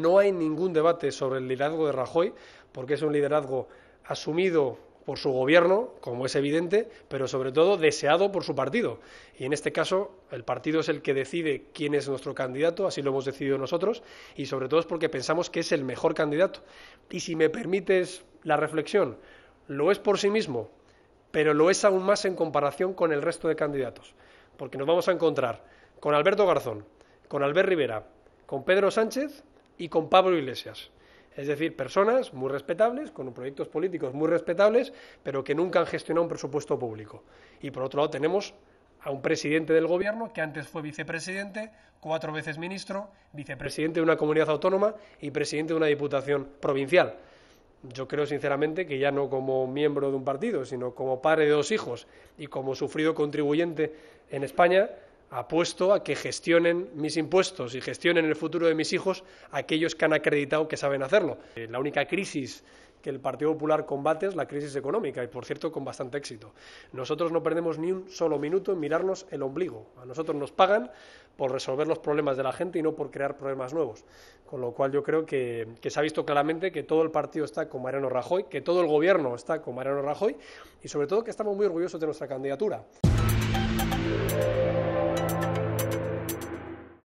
no hay ningún debate sobre el liderazgo de Rajoy, porque es un liderazgo asumido por su gobierno, como es evidente, pero sobre todo deseado por su partido. Y en este caso, el partido es el que decide quién es nuestro candidato, así lo hemos decidido nosotros, y sobre todo es porque pensamos que es el mejor candidato. Y si me permites la reflexión, lo es por sí mismo, pero lo es aún más en comparación con el resto de candidatos, porque nos vamos a encontrar con Alberto Garzón, con Albert Rivera, con Pedro Sánchez y con Pablo Iglesias. Es decir, personas muy respetables, con proyectos políticos muy respetables, pero que nunca han gestionado un presupuesto público. Y por otro lado tenemos a un presidente del gobierno que antes fue vicepresidente, cuatro veces ministro, vicepresidente de una comunidad autónoma y presidente de una diputación provincial. Yo creo sinceramente que ya no como miembro de un partido, sino como padre de dos hijos y como sufrido contribuyente en España, apuesto a que gestionen mis impuestos y gestionen el futuro de mis hijos aquellos que han acreditado que saben hacerlo. Eh, la única crisis que el Partido Popular combate es la crisis económica y, por cierto, con bastante éxito. Nosotros no perdemos ni un solo minuto en mirarnos el ombligo. A nosotros nos pagan por resolver los problemas de la gente y no por crear problemas nuevos. Con lo cual yo creo que, que se ha visto claramente que todo el partido está con Mariano Rajoy, que todo el gobierno está con Mariano Rajoy y sobre todo que estamos muy orgullosos de nuestra candidatura.